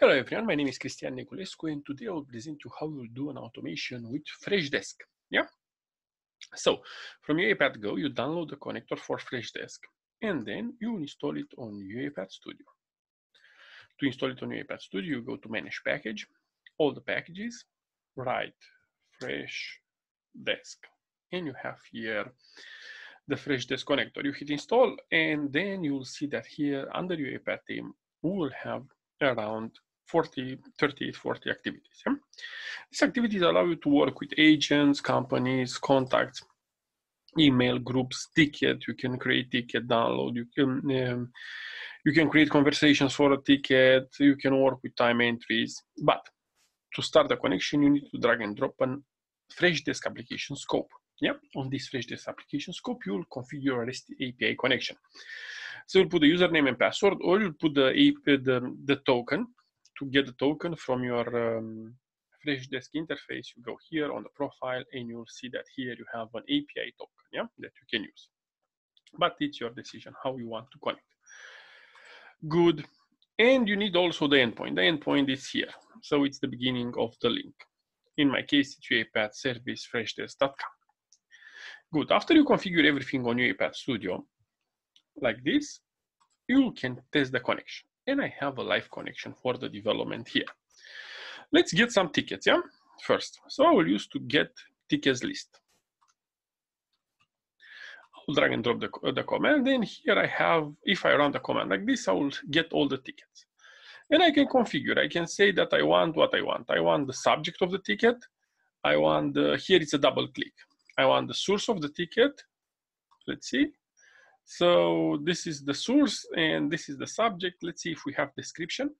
Hello everyone, my name is Cristian Negulescu and today I will present you how you'll do an automation with Freshdesk. Yeah? So, from UiPath Go, you download the connector for Freshdesk and then you install it on UiPath Studio. To install it on UiPath Studio, you go to Manage Package, all the packages, write Freshdesk, and you have here the Freshdesk connector. You hit install and then you'll see that here under UiPath team, we will have around 40, 30, 40 activities. Yeah? These activities allow you to work with agents, companies, contacts, email groups, ticket. You can create ticket download. You can um, you can create conversations for a ticket. You can work with time entries. But to start the connection, you need to drag and drop an Freshdesk application scope. Yeah, on this Freshdesk application scope, you'll configure a REST API connection. So you'll put the username and password, or you'll put the, the, the token to get the token from your um, Freshdesk interface, you go here on the profile and you'll see that here you have an API token yeah, that you can use. But it's your decision how you want to connect. Good. And you need also the endpoint. The endpoint is here. So it's the beginning of the link. In my case, it's UiPath service freshdesk.com. Good. After you configure everything on UiPath Studio, like this, you can test the connection and I have a live connection for the development here. Let's get some tickets, yeah, first. So I will use to get tickets list. I'll drag and drop the, the command, and here I have, if I run the command like this, I will get all the tickets. And I can configure, I can say that I want what I want. I want the subject of the ticket. I want, the, here it's a double click. I want the source of the ticket. Let's see. So this is the source and this is the subject. Let's see if we have description,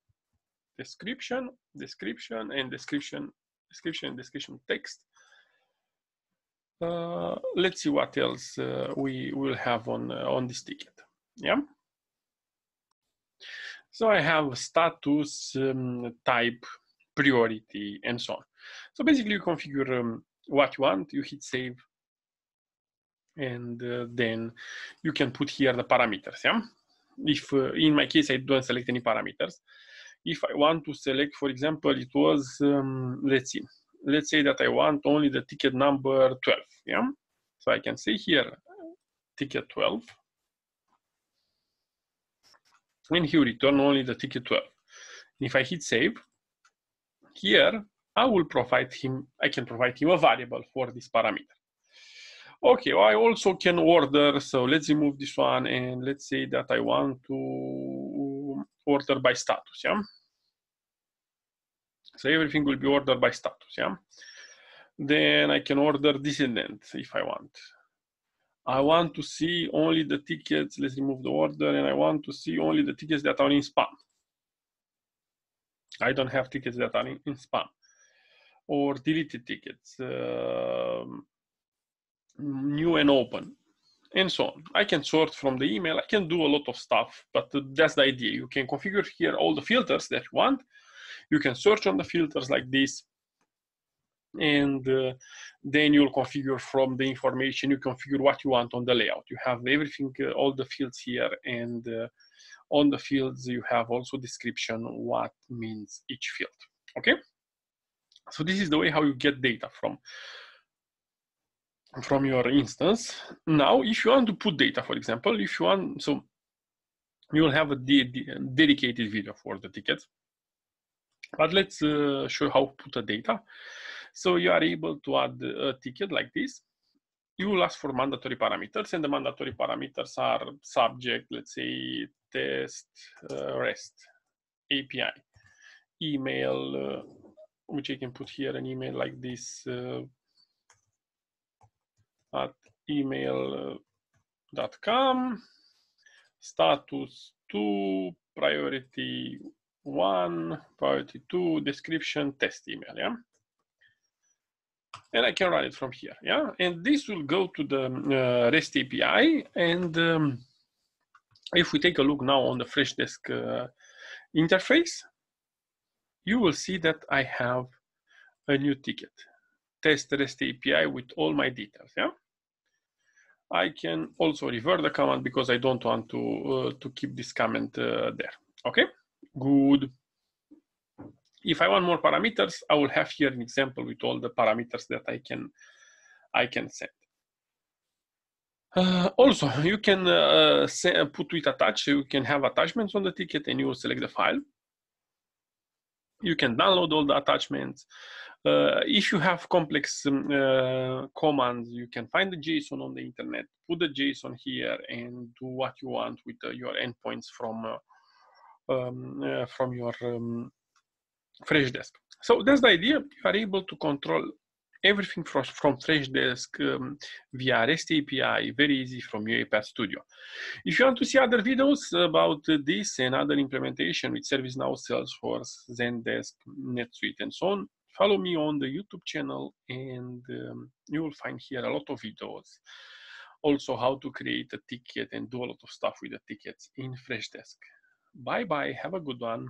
description, description, and description, description, description text. Uh, let's see what else uh, we will have on, uh, on this ticket. Yeah. So I have status, um, type, priority, and so on. So basically you configure um, what you want, you hit save, and uh, then you can put here the parameters. Yeah. If uh, in my case I don't select any parameters, if I want to select, for example, it was um, let's see, let's say that I want only the ticket number 12. Yeah. So I can say here ticket 12, and he will return only the ticket 12. And if I hit save, here I will provide him, I can provide him a variable for this parameter. Okay, well, I also can order, so let's remove this one and let's say that I want to order by status, yeah? So everything will be ordered by status, yeah? Then I can order descendant if I want. I want to see only the tickets, let's remove the order, and I want to see only the tickets that are in spam. I don't have tickets that are in, in spam. Or deleted tickets. Uh, new and open and so on. I can sort from the email. I can do a lot of stuff, but that's the idea. You can configure here all the filters that you want. You can search on the filters like this. And uh, then you'll configure from the information, you configure what you want on the layout. You have everything, uh, all the fields here. And uh, on the fields, you have also description, what means each field. Okay? So this is the way how you get data from from your instance. Now, if you want to put data, for example, if you want, so you will have a de de dedicated video for the tickets. But let's uh, show how to put a data. So you are able to add a ticket like this. You will ask for mandatory parameters, and the mandatory parameters are subject, let's say test, uh, REST, API, email, uh, which I can put here an email like this, uh, at email.com, status 2, priority 1, priority 2, description, test email, yeah? And I can run it from here, yeah? And this will go to the uh, REST API. And um, if we take a look now on the Freshdesk uh, interface, you will see that I have a new ticket test REST API with all my details. Yeah. I can also revert the comment because I don't want to uh, to keep this comment uh, there. Okay, good. if I want more parameters, I will have here an example with all the parameters that I can, I can set. Uh, also, you can uh, say, put with attach, you can have attachments on the ticket and you will select the file. You can download all the attachments. Uh, if you have complex um, uh, commands, you can find the JSON on the internet, put the JSON here and do what you want with uh, your endpoints from, uh, um, from your um, Freshdesk. So that's the idea. You are able to control everything from, from Freshdesk um, via REST API, very easy from UiPath Studio. If you want to see other videos about this and other implementation with ServiceNow, Salesforce, Zendesk, NetSuite, and so on, follow me on the YouTube channel and um, you will find here a lot of videos. Also how to create a ticket and do a lot of stuff with the tickets in Freshdesk. Bye bye, have a good one.